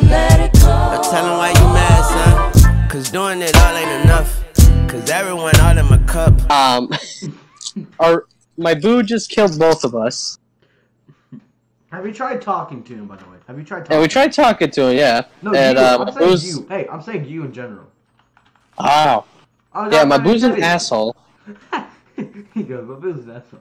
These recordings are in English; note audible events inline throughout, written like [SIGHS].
gotta let it go. I tell him why you mad, son. Cause doing it all ain't enough. Cause everyone all in my cup. Um, [LAUGHS] our my boo just killed both of us, Have you tried talking to him, by the way? Have you tried talking? and we tried talking to him. Yeah, No, and you. uh, I'm saying boo's you. Hey, I'm saying you in general. oh Oh, yeah, my my boo's an Teddy. asshole, [LAUGHS] he goes, my boo's an asshole.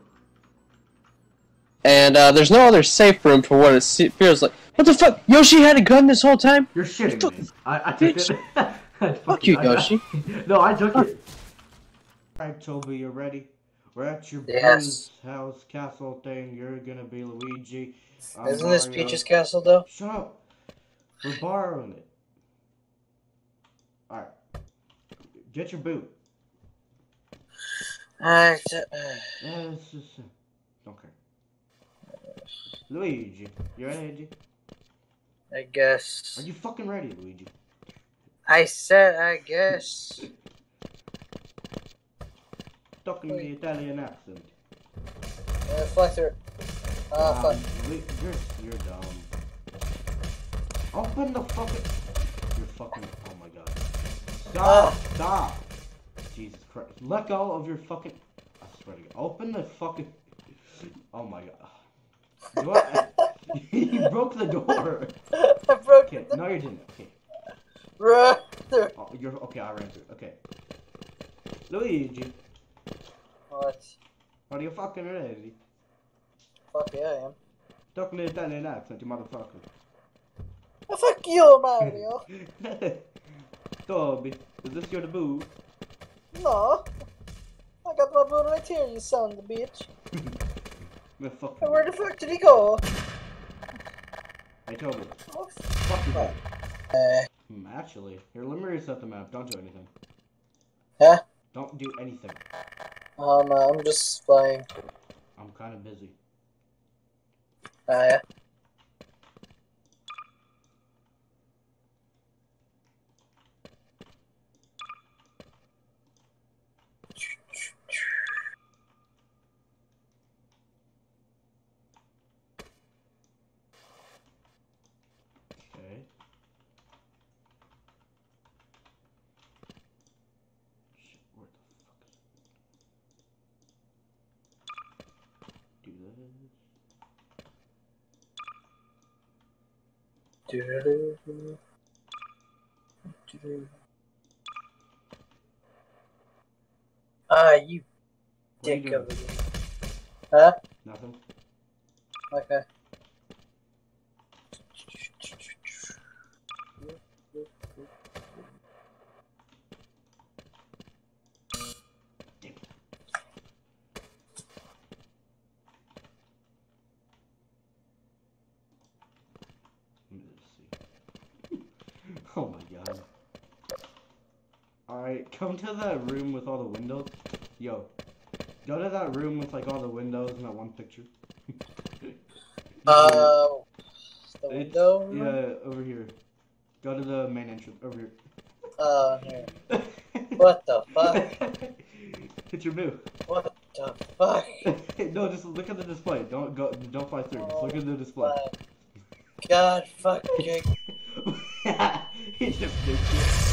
and uh, there's no other safe room for what it feels like. What the fuck? Yoshi had a gun this whole time. You're shitting took- me. I, I took Bitch. it. [LAUGHS] I Fuck you, I- Yoshi. [LAUGHS] no, I took it. Alright, Toby, you're ready? We're at your Yes. Boo's house castle thing. You're gonna be Luigi. I'm Isn't this Peach's castle though? Shut up. We're borrowing it. Alright. Get your boot. Alright. Uh, Yeah, it's just. Uh, don't care. Luigi, you ready? I guess. Are you fucking ready, Luigi? I said I guess. Talking the Italian accent. Uh, through. Ah, Um, fuck. Lu- You're, you're dumb. Open the fucking. You're fucking. Oh my god. Stop! Ah. Stop! Jesus Christ. Let go of your fucking. I swear to God. Open the fucking. Oh my god. Do I... [LAUGHS] you broke the door. [LAUGHS] I broke Okay, no, you didn't. Okay. run through. Oh, you're okay. I ran through. Okay. Luigi, What? are you fucking ready? Fuck yeah, I am. Talk in the Italian accent, you motherfucker. Oh, fuck you, Mario. [LAUGHS] Toby, is this your debut? no. I got my boot right here, you son of a bitch. Man, fuck And you. where the fuck did he go? Hey, Toby. Oh, Fuck you. Right. Uh, Hmm, actually, here, let me reset the map. Don't do anything. huh? Don't do anything. Um, uh, I'm just flying. I'm kind of busy. Ah, yeah. Okay. Shit, where the fuck is it? Do this. Doo-doo-doo. Doo-doo. Ah, you What you dick doing? of a... Huh? Nothing. Okay. Let me just see. oh my god. Alright, come to that room with all the windows. Yo. Go to that room with like all the windows in that one picture. [LAUGHS] Uh, the It's- window? Yeah, over here. Go to the main entrance. Over here. Uh, here. [LAUGHS] What the fuck? [LAUGHS] Hit your move. What the fuck? no, just look at the display. Don't go. Don't fly through. Just look at the display. Fuck. God fucking. he just nuked you. I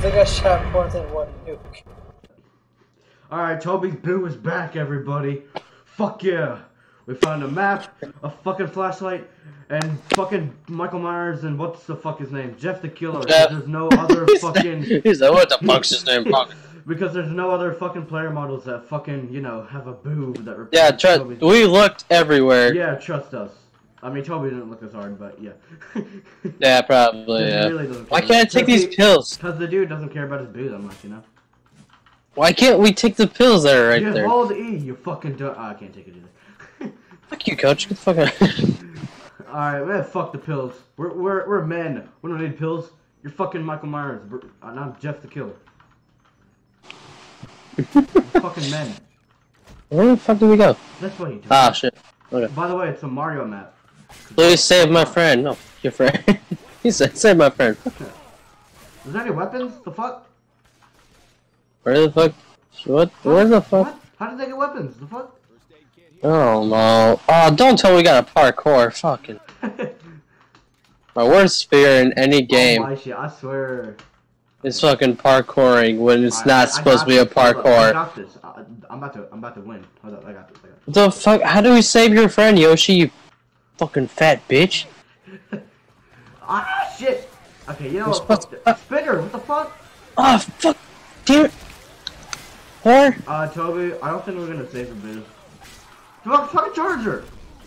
think I shot more than one nuke. Alright, Toby's Boo is back, everybody. Fuck yeah. We found a map, a fucking flashlight, and fucking Michael Myers and what's the fuck his name? Jeff the Killer. Jeff. There's no other [LAUGHS] fucking. He's like, what the fuck's his name? Fuck. Because there's no other fucking player models that fucking, you know, have a boo that replaces Yeah, trust. We looked everywhere. Yeah, trust us. I mean, Toby didn't look as hard, but yeah. [LAUGHS] Yeah, probably. Yeah. really Why can't I take these pills? Because the dude doesn't care about his boo that much, you know? Why can't we take the pills that are right you there? hold E, you fucking do- oh, I can't take it either. [LAUGHS] Fuck you, coach. Get the fuck out. [LAUGHS] Alright, man, fuck the pills. We're, we're, we're men. We don't need pills. You're fucking Michael Myers. We're, uh, I'm Jeff the Killer. We're fucking men. Where the fuck do we go? That's what you do. Ah, shit. Okay. By the way, it's a Mario map. Please save my friend. No, your friend. [LAUGHS] he said, save my friend. Is there any weapons? The fuck? Where the fuck? What? Where the fuck? What? How did they get weapons? The fuck? Oh no. Oh, don't tell me we got a parkour. Fucking. [LAUGHS] My worst fear in any Oh game my shit, I swear. It's fucking parkouring when it's not I- I supposed to be a this. Up, I parkour. got this. I, I'm about to. I'm about to win. Hold up, I got this. I got What the fuck? How do we save your friend, Yoshi? You fucking fat bitch. [LAUGHS] Ah shit. Okay, you know You're what? Fuck to- Spinner, what the fuck? Oh fuck, damn it. Whore. Uh, Toby, I don't think we're gonna save the boo. Fuck, fucking charger.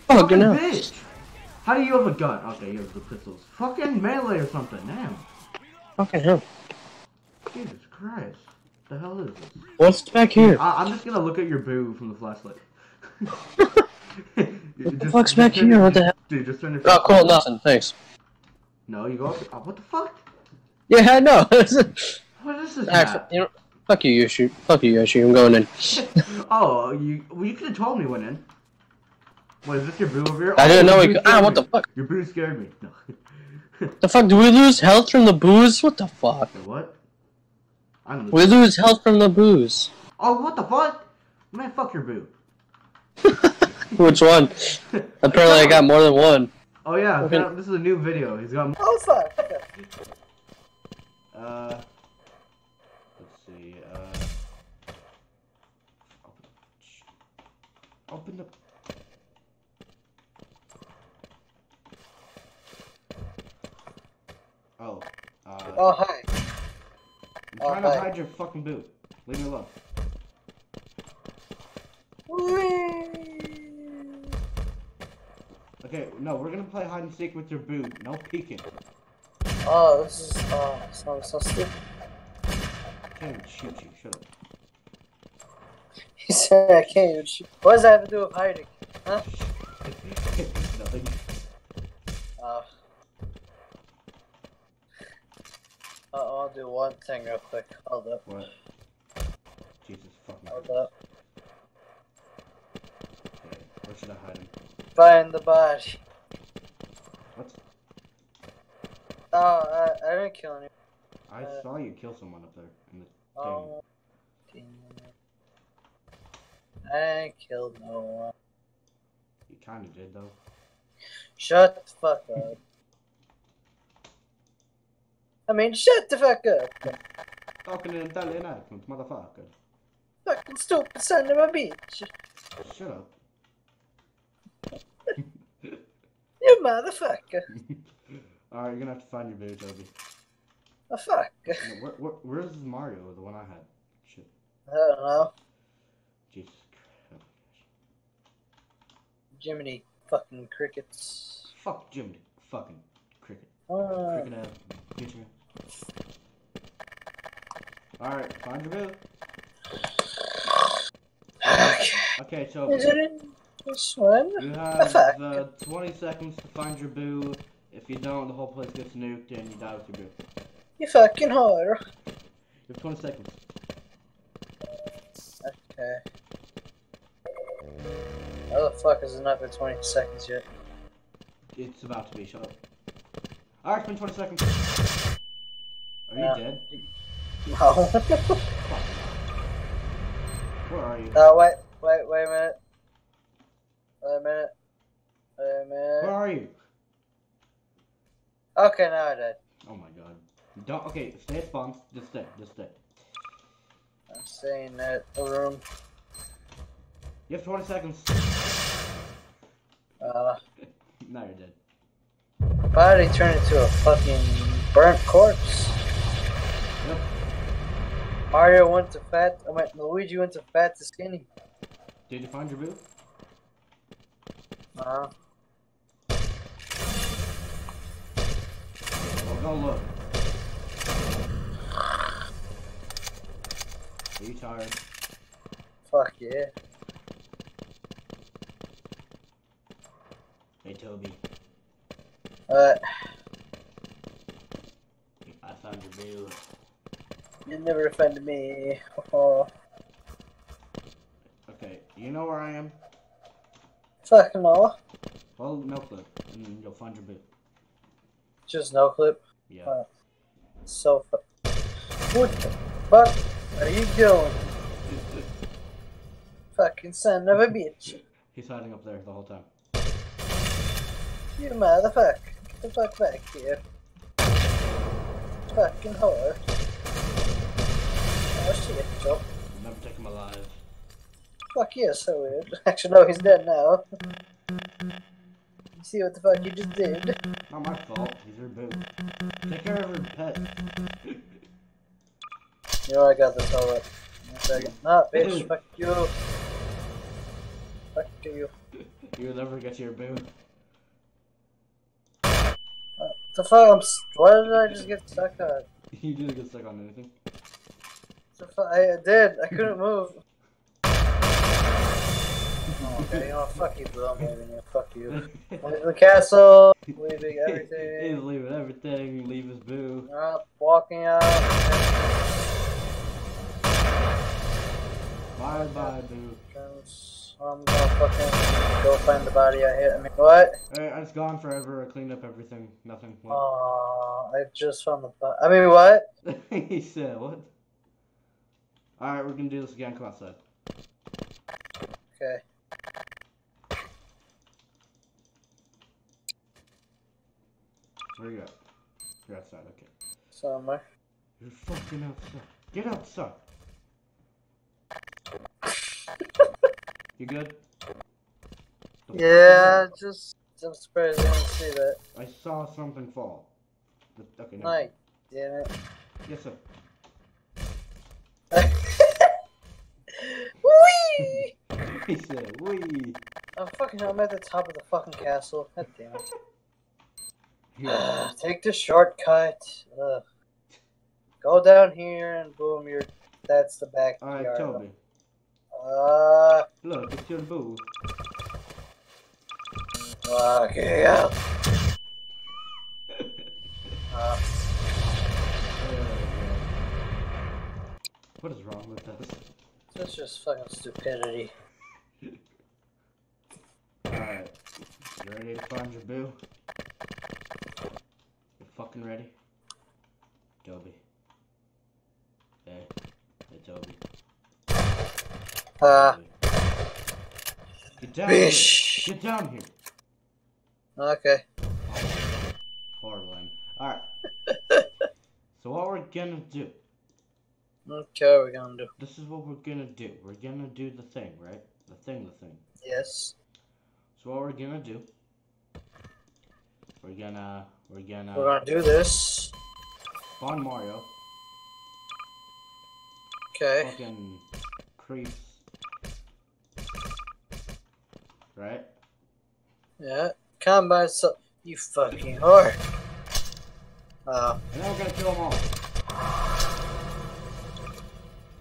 Fucking Fucking hell. bitch. How do you have a gun? Okay, you have the pistols. Fucking melee or something. Damn. Fucking hell. Jesus Christ. The hell is this? What's back here? I, I'm just gonna look at your boo from the flashlight. [LAUGHS] [LAUGHS] What the fuck's back here? What the hell? Dude, just turn your. Oh, cool, nothing. Thanks. No, you go up. Oh, what the fuck? Yeah, I know. [LAUGHS] What is this Actually, you know, fuck you, Yoshi. Fuck you, Yoshi. I'm going in. [LAUGHS] [LAUGHS] oh, you well, you could have told me when in. What is this your boo over here? I Oh, didn't know your we could- ah, scared what the fuck? Your boo scared me. No. The fuck? Do we lose health from the boos? What the fuck? What? I don't know. We lose health from the boos. Oh, what the fuck? Man, fuck your boo. [LAUGHS] Which one? [LAUGHS] Apparently, I got more than one. Oh yeah, Okay. this is a new video. He's got. Outside. Okay. Uh, let's see. Uh, open, shh. open the. Oh. Uh, Oh hi. I'm oh, trying to hi. hide your fucking boot. Leave me alone. Whee! Okay, no, we're gonna play hide and seek with your boot. No peeking. Oh, this is oh, sounds so stupid. I can't even shoot you. Shut up. [LAUGHS] He said I can't even shoot. What does that have to do with hiding? Huh? [LAUGHS] Nothing. Uh, uh, I'll do one thing real quick. Hold up. What? Jesus fucking. Hold up. Okay, where should I hide him? Find the body. What? Oh, I, I didn't kill anyone. I Uh, saw you kill someone up there. In the Oh, it. I killed no one. You kind of did though. Shut the fuck up. [LAUGHS] I mean, shut the fuck up. Talking in Italian accent, motherfucker. Fucking stupid son of a bitch. Shut up. [LAUGHS] You motherfucker. [LAUGHS] Alright, you're gonna have to find your baby, Toby. Oh, fuck. [LAUGHS] Where, where, where's Mario, the one I had? Shit. I don't know. Jesus Christ. Jiminy fucking crickets. Fuck Jimmy. Fucking cricket. Uh, Cricket. Bitch Alright, find your boo. [SIGHS] okay. Okay, Toby. Is it in this one? You have uh, 20 seconds to find your boo. If you don't, the whole place gets nuked and you die with your boo. You fucking whore. You have 20 seconds. Okay. How the fuck is it not been 20 seconds yet? It's about to be. Shut up. Alright, it's been 20 seconds. Are you dead? [LAUGHS] No. Where are you? oh, wait, wait, wait a minute. Wait a minute. Wait a minute. Where are you? Okay, now I did. Oh my god. Don't. Okay, stay at spawn. Just stay. Just stay. I'm staying at the room. You have 20 seconds. Uh, [LAUGHS] now you're dead. body turned into a fucking burnt corpse. Yep. Mario went to fat. I mean, Luigi went to fat to skinny. Did you find your boo? Uh, Well, go look. Are you tired? fuck yeah. Hey, Toby. Uh, I found your boo. you never offended me. [LAUGHS] Okay, you know where I am? Fuck no. Well, no clip, and you'll find your boo. Just no clip. Yeah. Uh, So What the fuck are you doing? [LAUGHS] Fucking son of a bitch. He's hiding up there the whole time. You motherfucker. Get the fuck back here. Fucking whore. Oh shit, Joe. Never take him alive. Fuck yeah, so weird. [LAUGHS] Actually, no, he's dead now. You see what the fuck you just did? Not my fault. He's her boo. Take care of her pet. [LAUGHS] You know I got this all up. A second. Nah, bitch, fuck you. Fuck you. You'll never get your boo. The fuck? I'm. Why did I just get stuck on? [LAUGHS] You didn't get stuck on anything. The fuck? I did. I couldn't move. Oh, okay, you know, what, fuck you, bro. I'm leaving you. Fuck you. Leaving the castle. Leaving He's everything. leaving everything. Leave his boo. Uh, walking out. Bye bye boo. I'm gonna fucking go find the body I hit. I mean, what? It's gone forever. I cleaned up everything. Nothing. Oh, I just found the body. I mean, what? [LAUGHS] he said what? Alright, we're gonna do this again. Come outside. Okay. Where you at? You're outside. Okay. Somewhere. You're fucking outside. Get outside. you good? Yeah, just. I'm surprised I didn't see that. I saw something fall. The- Okay, no. Night. Damn it. Yes, sir. [LAUGHS] Whee! [LAUGHS] he said, "Wee." I'm fucking. I'm at the top of the fucking castle. God damn it. [LAUGHS] Here. Take the shortcut. Ugh. Go down here and boom, you're. That's the back. All right, yard. Toby. Uh. Look, it's your boo. Okay. Yeah. Uh, [LAUGHS] What is wrong with us? that's just fucking stupidity. [LAUGHS] Alright. You ready to find your boo? Fucking ready? Toby. Hey. Hey, Toby. Uh. Get down here. Get down here. Okay. Horrible. Alright. [LAUGHS] so what we're gonna do, Okay, what we gonna do? this is what we're gonna do. We're gonna do the thing, right? The thing, the thing. Yes. So what we're gonna do, we're gonna, we're gonna We're gonna do this. spawn Mario, Okay. fucking creeps, right? Yeah. Combine so you fucking whore. Oh. And then we're gonna kill them all.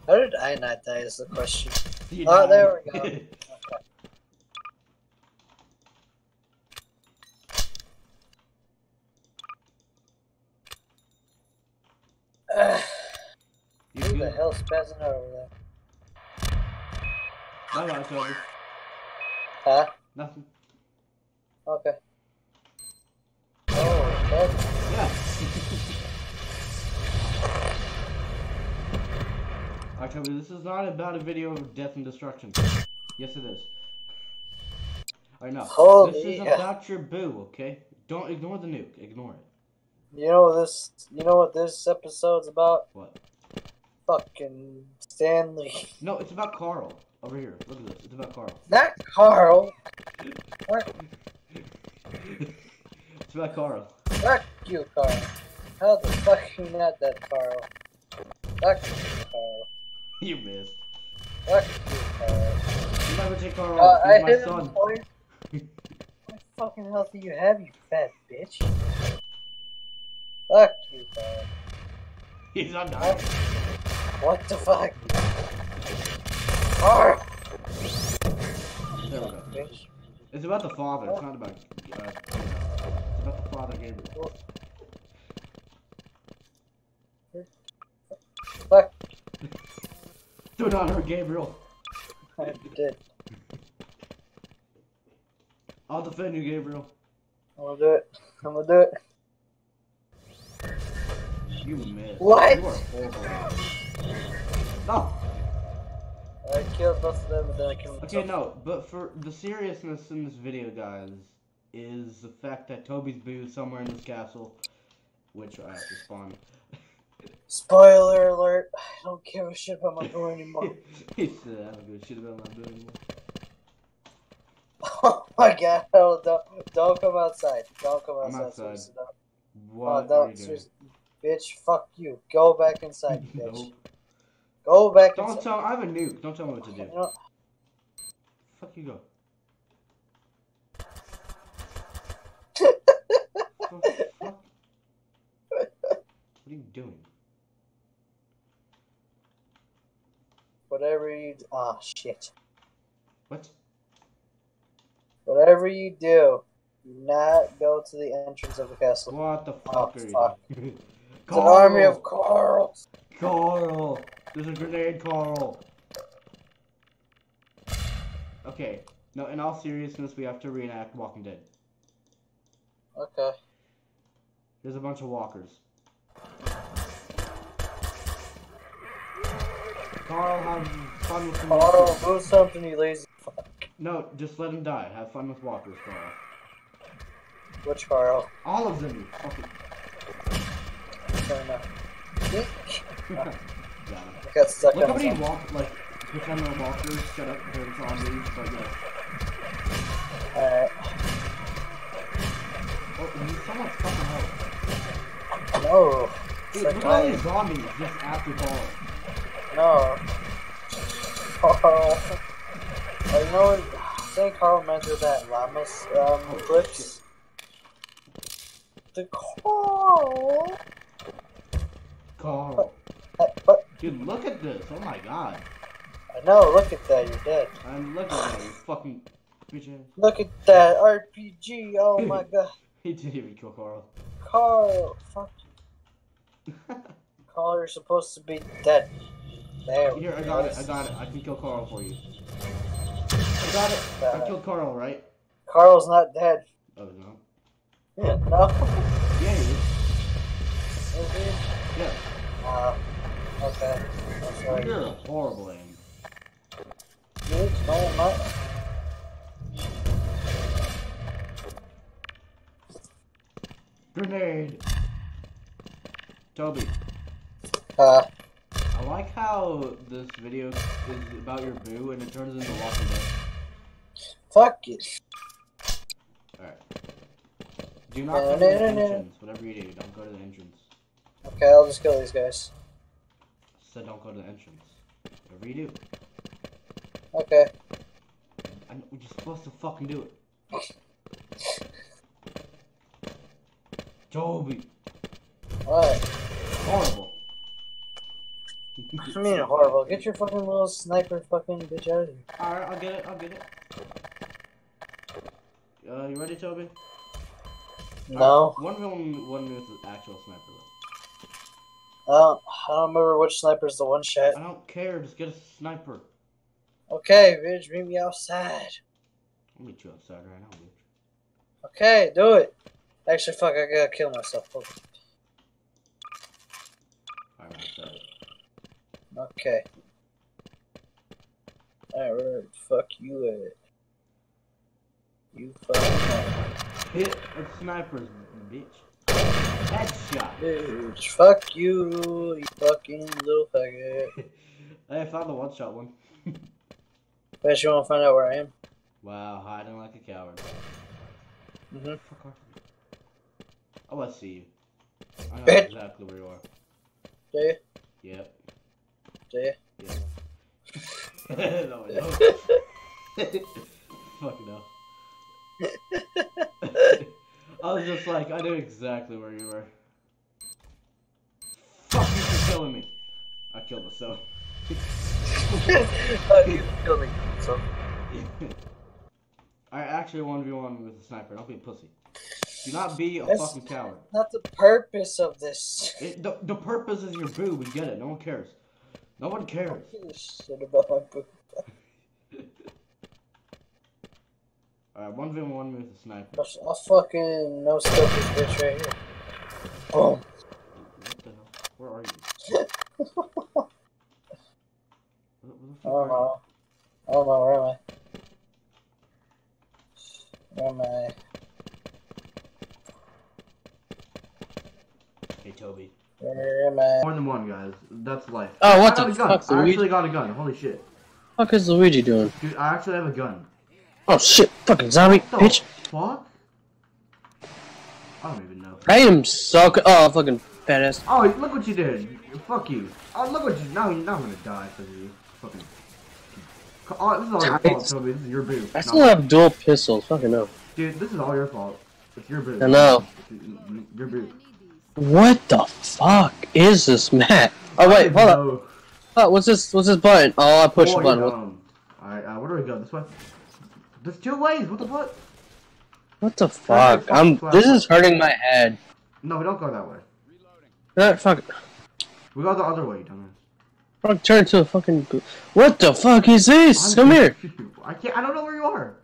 How did I not die is the question. [LAUGHS] Oh, there we go. [LAUGHS] Ugh, you who the good? hell's passing out over there? Bye bye, Toby. Huh? Nothing. Okay. Oh, that, Yeah. [LAUGHS] Alright, Toby, this is not about a video of death and destruction. Yes, it is. Alright, no. Holy this is hell. about your boo, okay? Don't ignore the nuke. Ignore it. you know this. You know what this episode's about? What? Fucking Stanley. No, it's about Carl. Over here. Look at this. It's about Carl. Not Carl. What? it's about Carl. Fuck you, Carl. How the fuck you not that Carl? Fuck you, Carl. you missed. Fuck you, Carl. You never take Carl Uh, off. I He's my hit him son. twice. What fucking health do you have, you fat bitch? Fuck you, Carl. He's undying. What the fuck? Carl! There we go. Bitch. It's about the father. It's not about. Uh, it's about the father, Gabriel. Fuck. [LAUGHS] Do not hurt Gabriel. I did. I'll defend you, Gabriel. I'm gonna do it. I'm gonna do it. You missed. What? You are horrible. No. I killed both of them, and then I killed Okay, no. But for the seriousness in this video, guys, is the fact that Toby's boo is somewhere in this castle, which I have to spawn. Spoiler alert! I don't give a shit about my boo anymore. [LAUGHS] he said, I don't give a shit about my boo anymore. [LAUGHS] oh my god! No, don't, don't come outside. Don't come I'm outside. outside. seriously, don't. What oh, are don't, you doing? seriously. Bitch, fuck you. Go back inside, [LAUGHS] bitch. Nope. Go back Don't tell. I have a nuke. Don't tell me what to do. Fuck you go. [LAUGHS] What are you doing? whatever you. Oh shit. What? Whatever you do, do not go to the entrance of the castle. What the oh, fuck Oh, are you fuck. doing? It's an army of Carls. Carl! There's a grenade, Carl! Okay. No, in all seriousness, we have to reenact Walking Dead. Okay. There's a bunch of walkers. Carl, have fun with some Carl, do something, you lazy fuck. No, just let him die. Have fun with walkers, Carl. Which Carl? All of them, you fucking... Fair enough. [LAUGHS] [LAUGHS] I got stuck Look how on many walk, like, pretend they're walkers shut up for zombies, but yeah. Alright. Oh, and someone's fucking help. No. Dude, look at all these zombies just after Carl. No. Carl. Oh, you know what? I think Carl with that Llamas um, Oh, clips. The Carl. Carl. Uh, What? Dude, look at this. Oh my god. I know, look at that, you're dead. And look at that, you fucking bitch. Look at that RPG, oh my god. [LAUGHS] He didn't even kill Carl. Carl, fuck you. [LAUGHS] Carl, you're supposed to be dead. There. Here, I got it, I got it. I can kill Carl for you. I got it. I Uh, killed Carl, right? Carl's not dead. Oh, no. [LAUGHS] no. Yeah, he is. Is he? Yeah. Uh, okay. I'm sorry. You're a horrible aim. Dude, my, my, Grenade! Toby, uh, I like how this video is about your boo and it turns into Walking Dead. fuck it. Alright. Do not go to the entrance. Whatever you do, don't go to the entrance. Okay, I'll just kill these guys. Said don't go to the entrance. Whatever you do. Okay. I know, we're just supposed to fucking do it. Toby! What? Horrible. I mean horrible. Get your fucking little sniper fucking bitch out of here. Alright, I'll get it, I'll get it. Uh, you ready, Toby? No. One v one, one with the actual sniper though. I don't, I don't remember which sniper's the one shot. I don't care, just get a sniper. Okay, bitch, meet me outside. I'll meet you outside right now, bitch. Okay, do it. Actually, fuck, I gotta kill myself. I'm outside. Okay. Alright, fuck you at? You fucking Hit a sniper's bitch. Headshot. bitch. Fuck you, you fucking little faggot. [LAUGHS] I found the one shot one. Bet you wanna find out where I am? Wow, hiding like a coward. Mm-hmm. Fuck off. Oh, I see you. I know Bitch. exactly where you are. Do you? Yep. Do you? Yep. [LAUGHS] no, I don't. [LAUGHS] Fuck no. I was just like, I knew exactly where you were. Fuck you for killing me. I killed myself. [LAUGHS] oh, you killed me. So, [LAUGHS] I actually want 1v1 with a sniper. Don't be a pussy. Do not be a That's- fucking coward. not the purpose of this. It, the, the purpose is your boo. We get it. No one cares. No one I cares. don't give a shit about my book. Alright, 1v1 with a sniper. I'll fucking no scope this bitch right here. Oh. What the hell? Where are you? what, what I don't know. I don't know, where am I? Where am I? Hey, Toby. Where am I? More than one, guys. That's life. Oh, what I the fuck, I actually got a gun. Holy shit. What the fuck is Luigi doing? Dude, I actually have a gun. Oh shit, fucking zombie, What the bitch. fuck? I don't even know. I am so oh fucking badass. Oh, look what you did. Fuck you. Oh, look what you. Now, now I'm gonna die because you. Fucking. Oh, this is all your fault, Toby. This is your boo. I No, still have dual pistols. Fucking no. Dude, this is all your fault. It's your boo. I know. Your boo. What the fuck is this map? Oh wait, hold up. Oh, what's this? What's this button? Oh, I pushed Oh, the button. you're dumb. Alright, uh, where do we go? This way? There's two ways. What the fuck? what the fuck? I'm. This is hurting my head. No, we don't go that way. Uh, fuck. We go the other way, dumbass. Fuck. Turn to a fucking. What the fuck is this? I'm Come here. I can't. I don't know where you are.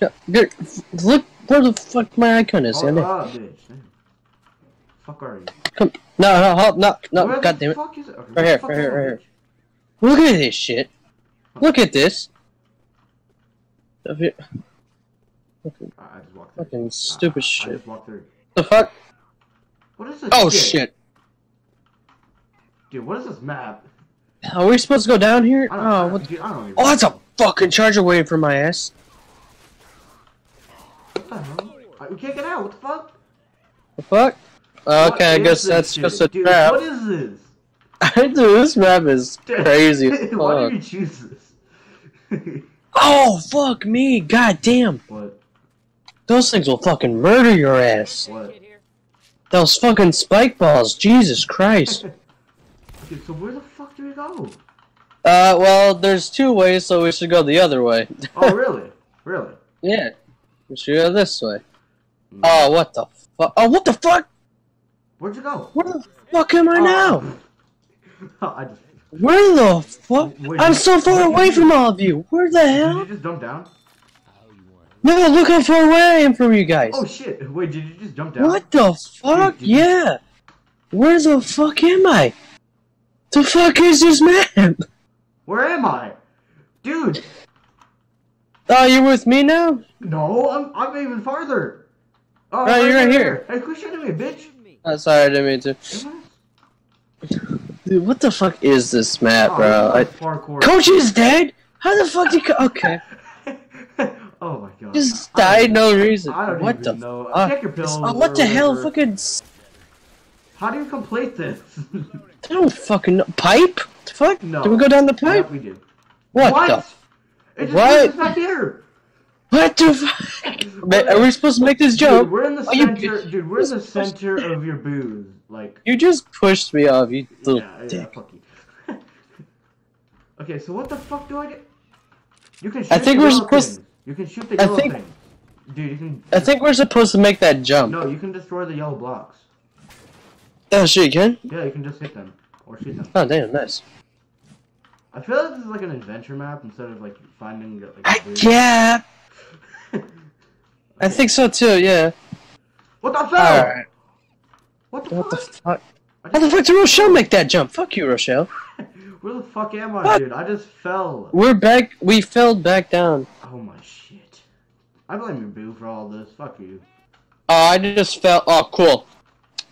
Yeah, Look where the fuck my icon is. Uh, bitch. Fuck are you? Come. No, no, hold, no, no. Where God damn it. fuck is it? Okay, Right here, right here, right here. Look at this shit. Look at this. Up here. Fucking, I I just walked through. fucking I- I- stupid I shit. just walked through. The fuck? What is this? Oh shit. Dude, what is this map? Are we supposed to go down here? I don't, Oh, what? dude, I don't even Oh, that's a fucking charger waiting for my ass. What the hell? Uh, We can't get out. What the fuck? The fuck? What Okay, I guess that's shit? just a Dude, trap. What is this? [LAUGHS] Dude, this map is [LAUGHS] crazy. as Why did you choose this? [LAUGHS] Oh, fuck me. God damn. what? Those things will fucking murder your ass. What? Those fucking spike balls. Jesus Christ. [LAUGHS] Okay, so where the fuck do we go? Uh, well, there's two ways, so we should go the other way. [LAUGHS] Oh, really? Really? yeah. We should go this way. Oh, what the fuck? Oh, what the fuck? Where'd you go? Where the fuck am I now? Oh, [LAUGHS] I just. Where the fuck? Wait, I'm so far away from all of you. Where the hell? Did you just jump down? No, look how far away I am from you guys. Oh shit! Wait, did you just jump down? What the fuck? Yeah. Where the fuck am I? The fuck is this map? Where am I? Dude! Oh, you're with me now? No, I'm I'm even farther! Oh, oh Right, you're right here. Hey, quit shooting me, bitch! Oh, sorry, I didn't mean to. Dude, what the fuck is this map, Oh, bro? I... parkour. Coach is dead? How the fuck did you... Okay. [LAUGHS] oh my god. Just died no reason. I don't what even the know. fuck? Take your pills Oh, what the or hell? whatever. Fucking... How do you complete this? [LAUGHS] I don't fucking know. Pipe? The fuck? No. Did we go down the yeah, pipe? we did. What, What? the... It just What? back here. What the fuck? [LAUGHS] Are we supposed to make this joke? Dude, we're in the center. Dude, we're in the center of your boos. Like. You just pushed me off, you little Yeah, yeah, dick. fuck you. [LAUGHS] okay, so what the fuck do I get? You can shoot I think the we're supposed- thing. You can shoot the I yellow think- thing. Dude, you can. I think we're supposed to make that jump. No, you can destroy the yellow blocks. Oh shit, you can? Yeah, you can just hit them or shoot them. Oh damn, nice. I feel like this is like an adventure map instead of like finding like. I, yeah, [LAUGHS] I think so too. Yeah. What the fuck? What the What the fuck? fuck? How the fuck did Rochelle make that jump? Fuck you, Rochelle. [LAUGHS] Where the fuck am I, What? dude? I just fell. We're back. We fell back down. Oh my shit. I blame your boo for all this. Fuck you. Oh, I just fell. Oh, cool.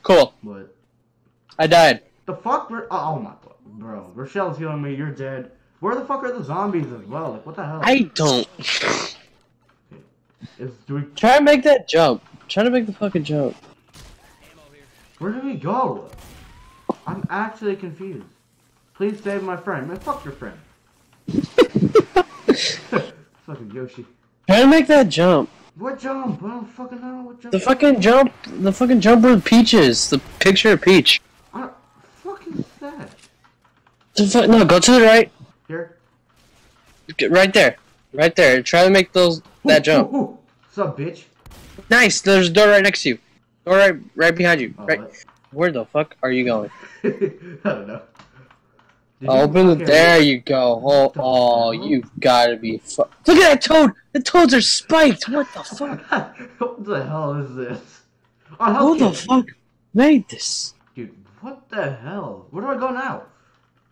Cool. What? I died. the fuck? Oh, oh my god, bro. Rochelle's healing me. You're dead. Where the fuck are the zombies as well? Like what the hell? I don't. Is do we? Try to make that jump. Try to make the fucking jump. Where do we go? I'm actually confused. Please save my friend. Man, fuck your friend. [LAUGHS] fucking Yoshi. Try to make that jump. What jump? I don't fucking know what jump. The fucking jump. The fucking jump with Peaches. The picture of Peach. I don't, fuck is that? The fu- no, go to the right. Here. Get right there. Right there. Try to make those that jump. Ooh, ooh. Sup, bitch? Nice. There's a door right next to you. Door right, right behind you. Oh, Right. what? Where the fuck are you going? [LAUGHS] I don't know. Did Open it. fucking- There you go. Oh, oh hell? you gotta be. Look at that toad. The toads are spiked. What the [LAUGHS] fuck? what the hell is this? Oh, Who the fuck made this? Dude, what the hell? Where do I go now?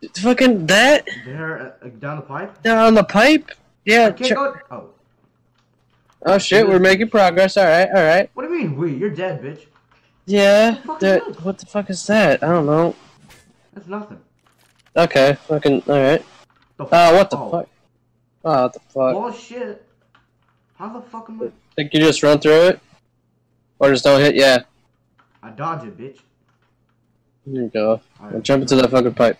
It's Fucking that There, uh, down the pipe? down the pipe. Yeah. I can't go. Oh, oh shit, we're making progress. All right, all right. what do you mean we? You're dead, bitch. Yeah. What the fuck that- what the fuck is that? I don't know. That's nothing. Okay. Fucking. All right. The Uh, what the oh. fuck? Oh, what the fuck? Oh shit. How the fuck am I? Think you just run through it, or just don't hit? Yeah. I dodge it, bitch. There you go. Alright. Now jump into that fucking pipe.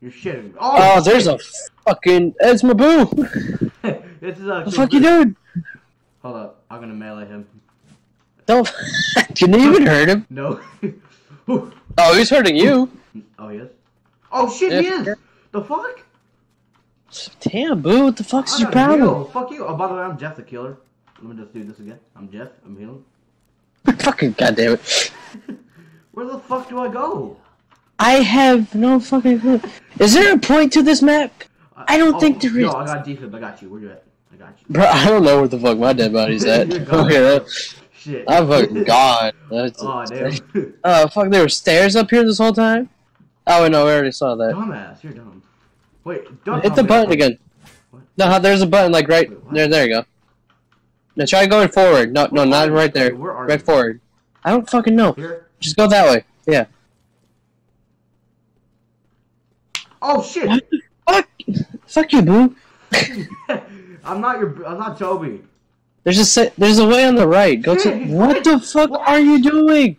You're shitting. Oh, Oh, there's a fucking Ed's Maboo. [LAUGHS] this is actually. The fuck you doing? Hold up, I'm gonna melee him. Don't. Can [LAUGHS] you even hurt him? No. [LAUGHS] Oh, he's hurting you. oh, he is? Oh shit, he is! The fuck? Damn, boo. What the fuck's I your problem? heal. Fuck you. Oh, by the way, I'm Jeff the Killer. Let me just do this again. I'm Jeff. I'm healing. [LAUGHS] fucking goddamn it. Where the fuck do I go? I have no fucking clue. Is there a point to this map? I don't think oh, there No, is. I got defib. I got you. Where you at? I got you. Bro, I don't know where the fuck my dead body's at. [LAUGHS] Okay, Shit. I'm fucking gone. That's, Oh damn. [LAUGHS] Oh, fuck, there were stairs up here this whole time? Oh, no, we already saw that. Dumbass, you're dumb. Wait, don't Hit the oh, button that- again. What? No, there's a button, like, right Wait, there. There you go. Now try going forward. No, no, not right there. Where Right you? forward. I don't fucking know. Here. Just go that way. Yeah. Oh shit! Fuck! Fuck you, boo. [LAUGHS] I'm not your. I'm not Toby. There's a there's a way on the right. Go Shit, to. What right. the fuck What? are you doing?